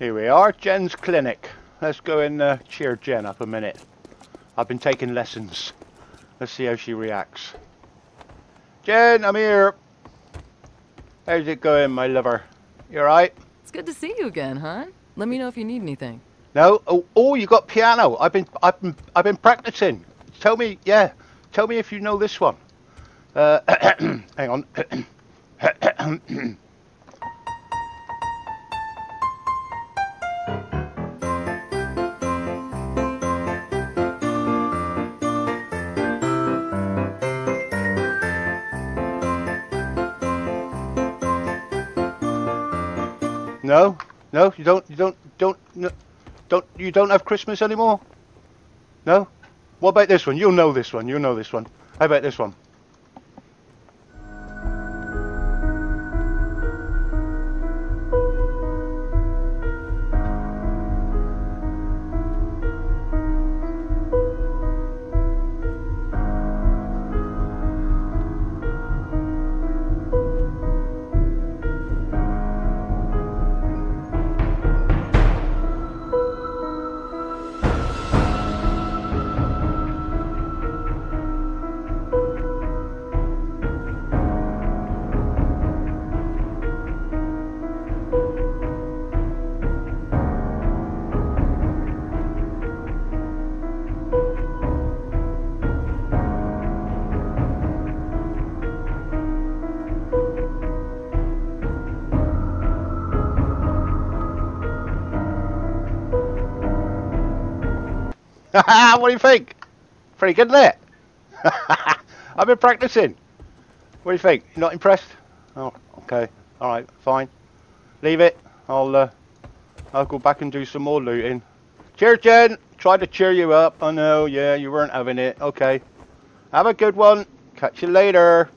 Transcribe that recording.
Here we are, Jen's clinic. Let's go and uh, cheer Jen up a minute. I've been taking lessons. Let's see how she reacts. Jen, I'm here. How's it going, my lover? You alright? It's good to see you again, huh? Let me know if you need anything. No? Oh, oh, you got piano. I've been, I've been, I've been practicing. Tell me, yeah. Tell me if you know this one. Uh, hang on. No, no, you don't, you don't, don't, no, don't, you don't have Christmas anymore. No. What about this one? You'll know this one. You'll know this one. How about this one? what do you think? Pretty good, isn't? I've been practicing. What do you think? You're not impressed? Oh, okay. All right, fine. Leave it. I'll uh, I'll go back and do some more looting. Cheers, Jen. Tried to cheer you up. I know. Yeah, you weren't having it. Okay. Have a good one. Catch you later.